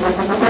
Gracias.